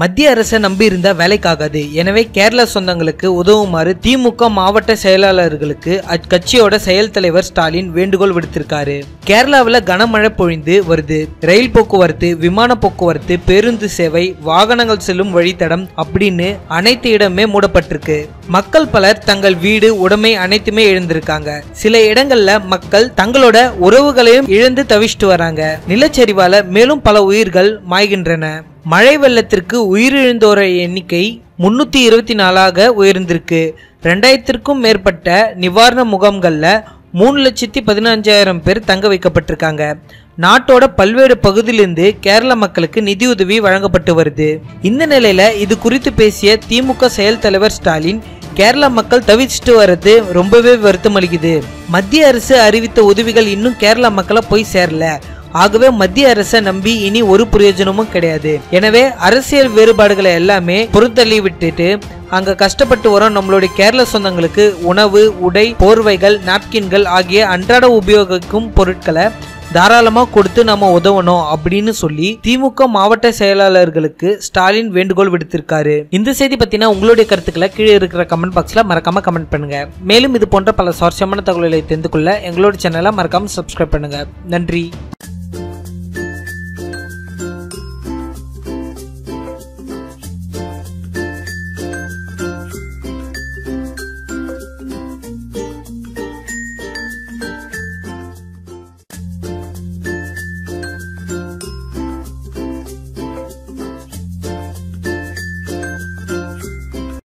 மத்திய அரசை நம்பியிருந்த வேலைக்காகாது. எனவே கேரள சொந்தங்களுக்கு உதவுமாறு திமுக மாவட்ட செயலாளர்களுக்கு அக்கட்சியோட செயல் தலைவர் ஸ்டாலின் வேண்டுகோள் விடுத்திருக்காரு. கேரளாவில் கனமழை பொழிந்து வருது. ரயில் போக்குவரத்து விமான போக்குவரத்து பேருந்து சேவை வாகனங்கள் செல்லும் வழித்தடம் அப்படின்னு அனைத்து இடமே மூடப்பட்டிருக்கு. மக்கள் பலர் தங்கள் வீடு உடைமை அனைத்துமே இழந்திருக்காங்க. சில இடங்கள்ல மக்கள் தங்களோட உறவுகளையும் இழந்து தவிச்சிட்டு வராங்க. நிலச்சரிவால மேலும் பல உயிர்கள் மாய்கின்றன. மழை வெள்ளத்திற்கு உயிரிழந்தோர எண்ணிக்கை முன்னூத்தி இருபத்தி நாலாக உயர்ந்திருக்கு. ரெண்டாயிரத்திற்கும் மேற்பட்ட நிவாரண முகாம்கள்ல மூணு லட்சத்தி பதினஞ்சாயிரம் பேர் தங்க வைக்கப்பட்டிருக்காங்க. நாட்டோட பல்வேறு பகுதியிலிருந்து கேரள மக்களுக்கு நிதியுதவி வழங்கப்பட்டு வருது. இந்த நிலையில இது குறித்து பேசிய திமுக செயல் தலைவர் ஸ்டாலின் கேரள மக்கள் தவிச்சிட்டு வர்றது ரொம்பவே வருத்தம் அளிக்குது. மத்திய அரசு அறிவித்த உதவிகள் இன்னும் கேரள மக்களை போய் சேரல. ஆகவே மத்திய அரசை நம்பி இனி ஒரு பிரயோஜனமும் கிடையாது. எனவே அரசியல் வேறுபாடுகளை எல்லாமே பொறுத்தள்ளி விட்டுட்டு அங்க கஷ்டப்பட்டு வரோம் நம்மளுடைய கேரள சொந்தங்களுக்கு உணவு உடை போர்வைகள் நாப்கின்கள் ஆகிய அன்றாட உபயோகிக்கும் பொருட்களை தாராளமாக கொடுத்து நம்ம உதவணும் அப்படின்னு சொல்லி திமுக மாவட்ட செயலாளர்களுக்கு ஸ்டாலின் வேண்டுகோள் விடுத்திருக்காரு. இந்த செய்தி பத்தின உங்களுடைய கருத்துக்களை கீழே இருக்கிற கமெண்ட் பாக்ஸ்ல மறக்காம கமெண்ட் பண்ணுங்க. மேலும் இது போன்ற பல சுவாரஸ்யமான தகவல்களை தெரிந்து கொள்ள எங்களோட சேனலை மறக்காம சப்ஸ்கிரைப் பண்ணுங்க. நன்றி.